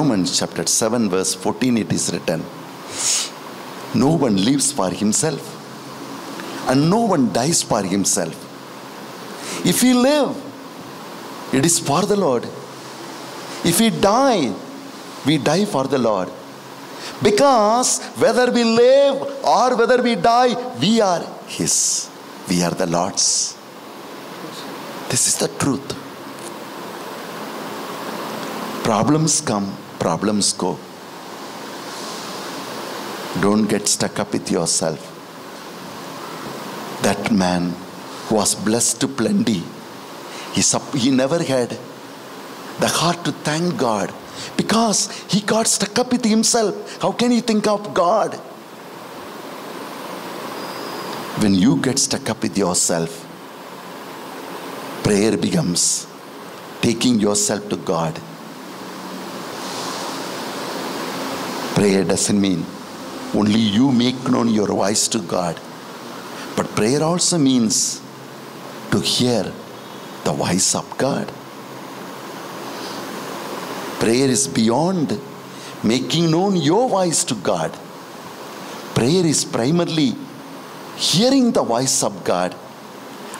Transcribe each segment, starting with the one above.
Romans chapter 7, verse 14, it is written No one lives for himself, and no one dies for himself. If we live, it is for the Lord. If we die, we die for the Lord. Because whether we live or whether we die, we are His. We are the Lord's. This is the truth. Problems come, problems go. Don't get stuck up with yourself. That man who was blessed to plenty, he, he never had the heart to thank God because he got stuck up with himself. How can he think of God? When you get stuck up with yourself, prayer becomes taking yourself to God. Prayer doesn't mean only you make known your voice to God, but prayer also means to hear the voice of God. Prayer is beyond making known your voice to God. Prayer is primarily hearing the voice of God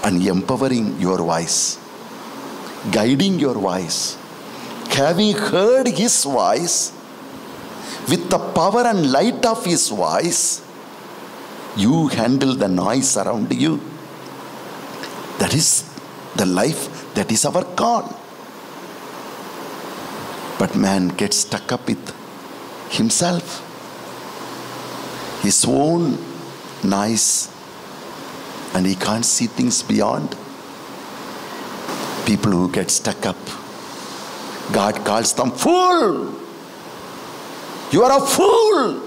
and empowering your voice, guiding your voice. Having heard His voice, with the power and light of His voice, you handle the noise around you. That is the life, that is our call. But man gets stuck up with himself, his own nice, and he can't see things beyond. People who get stuck up, God calls them fool. You are a fool.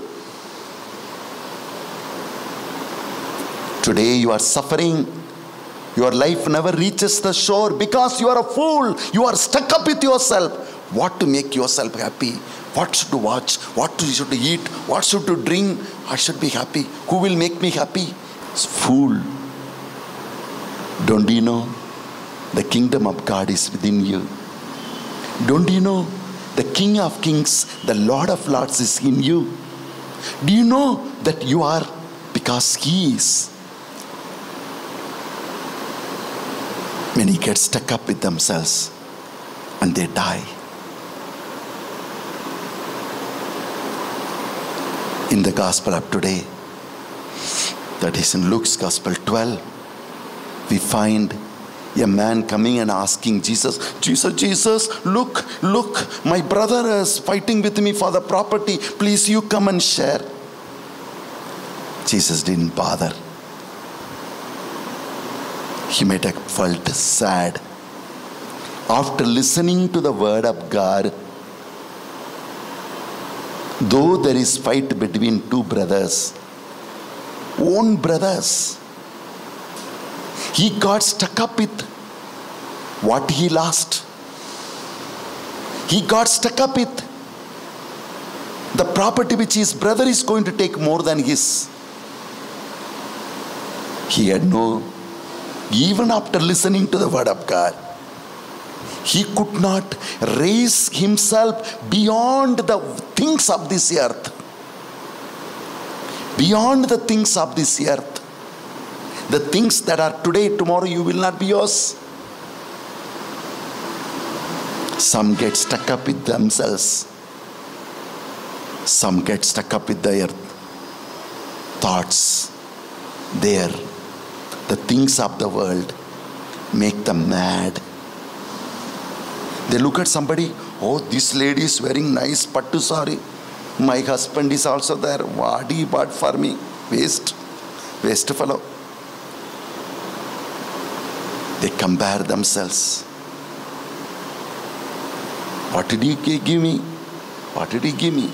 Today you are suffering. Your life never reaches the shore because you are a fool. You are stuck up with yourself. What to make yourself happy? What should to watch? What should to eat? What should to drink? I should be happy. Who will make me happy? Fool. Don't you know the kingdom of God is within you? Don't you know the King of Kings, the Lord of Lords is in you? Do you know that you are because He is? Many get stuck up with themselves and they die. In the Gospel of today, that is in Luke's Gospel 12, we find a man coming and asking Jesus, Jesus, Jesus, look, look, my brother is fighting with me for the property. Please, you come and share. Jesus didn't bother. He might have felt sad. After listening to the word of God, though there is fight between two brothers, own brothers, he got stuck up with what he lost. He got stuck up with the property which his brother is going to take more than his. He had no, even after listening to the word of God, he could not raise himself beyond the things of this earth. Beyond the things of this earth. The things that are today, tomorrow, you will not be yours. Some get stuck up with themselves, some get stuck up with their thoughts. There, the things of the world make them mad. They look at somebody, oh, this lady is wearing nice pattu sari. My husband is also there. What he bought for me? Waste. Waste fellow. They compare themselves. What did he give me? What did he give me?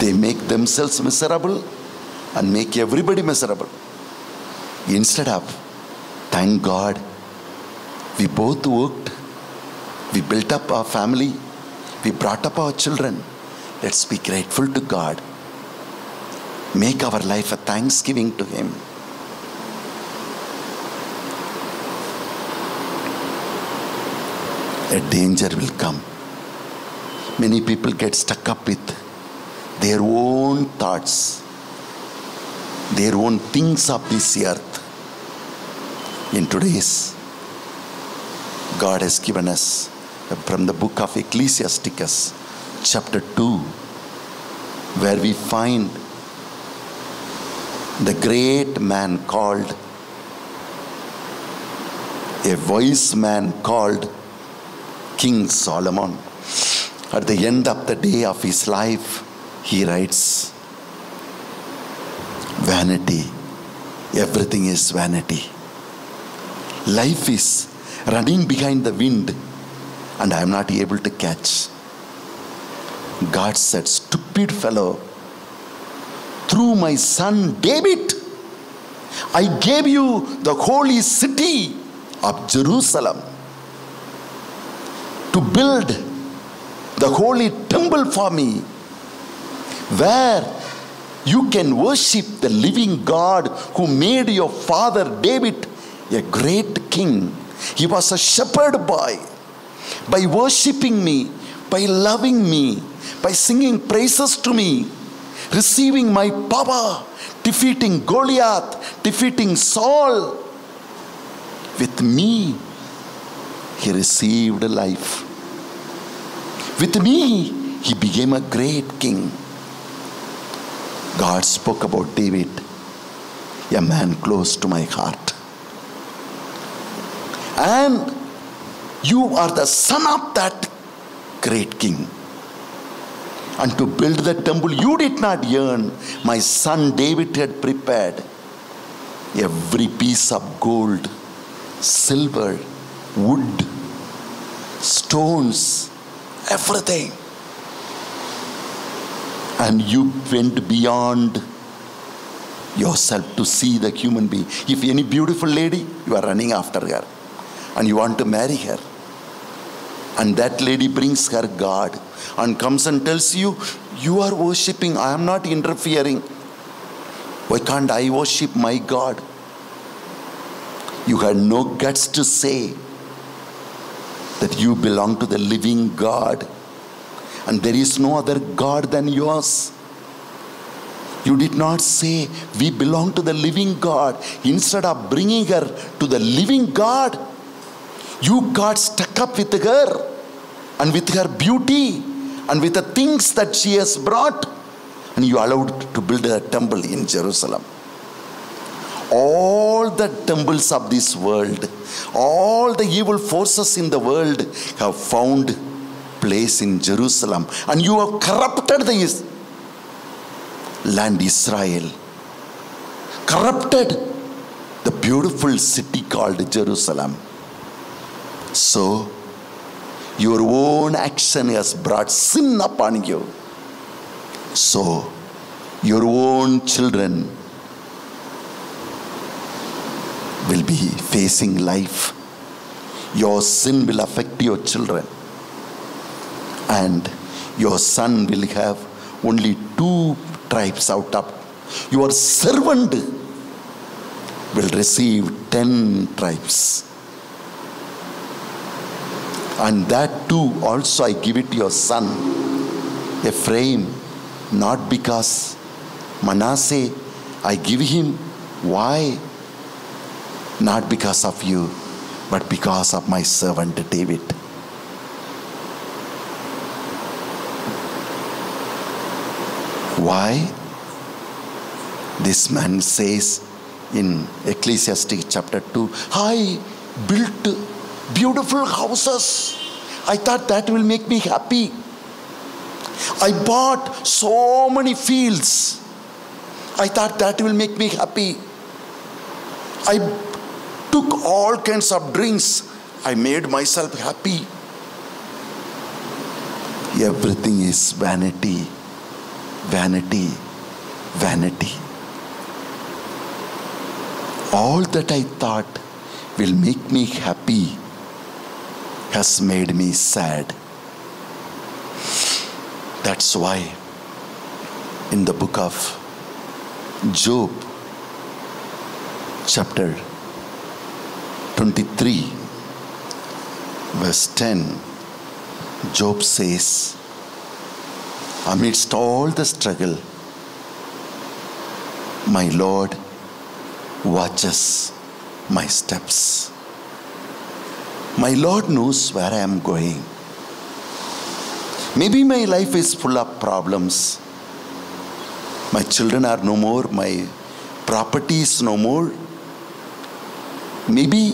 They make themselves miserable and make everybody miserable. Instead of, thank God, we both worked, we built up our family, we brought up our children. Let's be grateful to God. Make our life a thanksgiving to Him. A danger will come. Many people get stuck up with their own thoughts, their own things of this earth. In today's, God has given us from the book of Ecclesiasticus, chapter 2, where we find the great man called, a wise man called King Solomon. At the end of the day of his life, he writes, Vanity, everything is vanity. Life is running behind the wind, and I am not able to catch. God said, Stupid fellow, through my son David, I gave you the holy city of Jerusalem to build the holy temple for me where you can worship the living God who made your father David a great king. He was a shepherd boy. By worshiping me, by loving me, by singing praises to me, receiving my power, defeating Goliath, defeating Saul. With me, he received life. With me, he became a great king. God spoke about David, a man close to my heart. And you are the son of that great king. And to build the temple you did not yearn, my son David had prepared every piece of gold, silver, wood, stones, everything. And you went beyond yourself to see the human being. If any beautiful lady, you are running after her and you want to marry her. And that lady brings her God and comes and tells you, You are worshipping, I am not interfering. Why can't I worship my God? You had no guts to say that you belong to the living God and there is no other God than yours. You did not say, We belong to the living God. Instead of bringing her to the living God, you got stuck up with her and with her beauty and with the things that she has brought, and you allowed to build a temple in Jerusalem. All the temples of this world, all the evil forces in the world have found place in Jerusalem, and you have corrupted the land Israel, corrupted the beautiful city called Jerusalem. So, your own action has brought sin upon you. So, your own children will be facing life. Your sin will affect your children. And your son will have only two tribes out of your servant will receive ten tribes and that too also I give it to your son, Ephraim, not because Manasseh, I give him. Why? Not because of you, but because of my servant David. Why? This man says in Ecclesiastes chapter 2 I built beautiful houses. I thought that will make me happy. I bought so many fields. I thought that will make me happy. I took all kinds of drinks. I made myself happy. Everything is vanity, vanity, vanity. All that I thought will make me happy has made me sad. That's why in the book of Job, chapter 23, verse 10, Job says, amidst all the struggle, my Lord watches my steps. My Lord knows where I am going. Maybe my life is full of problems. My children are no more, my property is no more. Maybe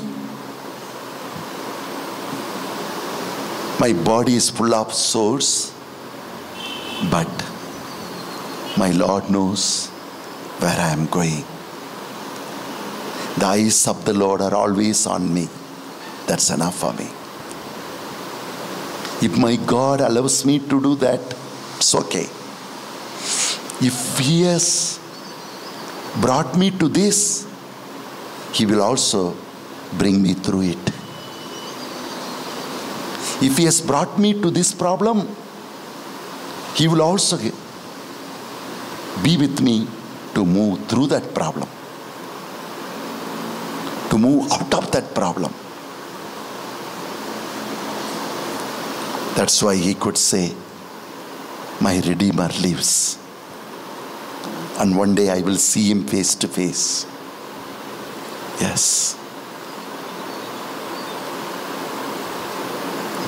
my body is full of sores, but my Lord knows where I am going. The eyes of the Lord are always on me. That's enough for me. If my God allows me to do that, it's okay. If He has brought me to this, He will also bring me through it. If He has brought me to this problem, He will also be with me to move through that problem, to move out of that problem. That's why he could say, My Redeemer lives. And one day I will see him face to face. Yes.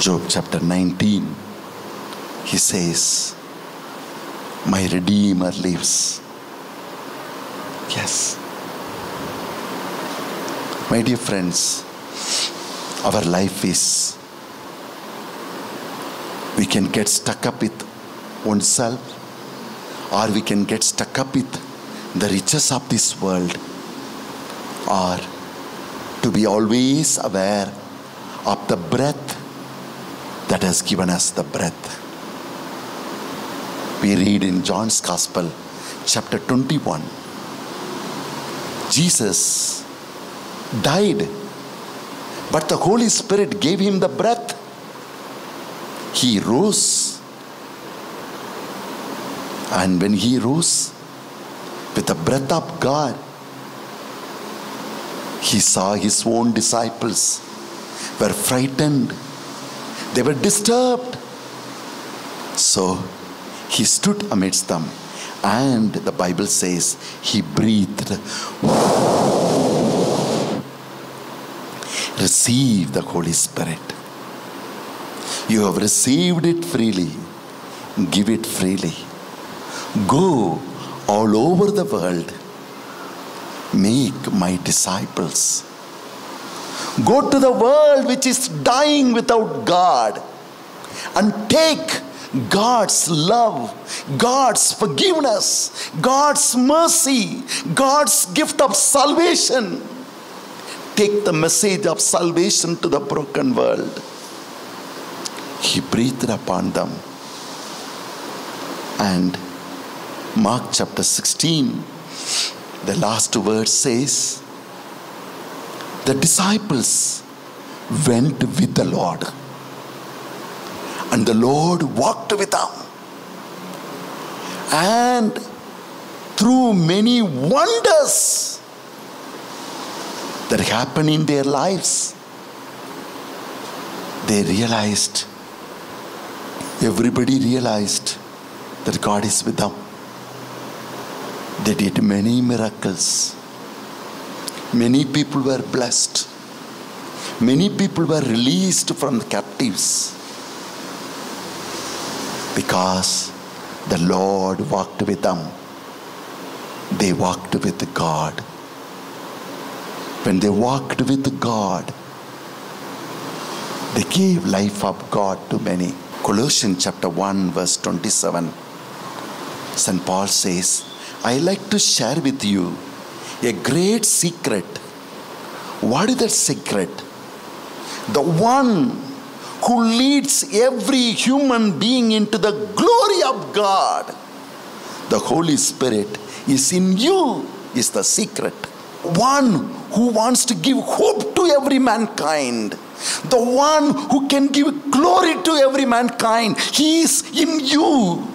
Job chapter 19, he says, My Redeemer lives. Yes. My dear friends, our life is, we can get stuck up with oneself, or we can get stuck up with the riches of this world, or to be always aware of the breath that has given us the breath. We read in John's Gospel, chapter 21. Jesus died, but the Holy Spirit gave him the breath. He rose. And when he rose with the breath of God, he saw his own disciples were frightened, they were disturbed. So he stood amidst them and the Bible says he breathed. Receive the Holy Spirit. You have received it freely. Give it freely. Go all over the world. Make my disciples. Go to the world which is dying without God and take God's love, God's forgiveness, God's mercy, God's gift of salvation. Take the message of salvation to the broken world. He breathed upon them. And Mark chapter 16, the last word says, The disciples went with the Lord and the Lord walked with them. And through many wonders that happened in their lives, they realized, everybody realized that God is with them. They did many miracles. Many people were blessed. Many people were released from the captives because the Lord walked with them. They walked with God. When they walked with God, they gave life of God to many. Colossians chapter 1, verse 27. St. Paul says, I like to share with you a great secret. What is that secret? The one who leads every human being into the glory of God. The Holy Spirit is in you, is the secret. One who wants to give hope to every mankind. The one who can give glory to every mankind. He is in you.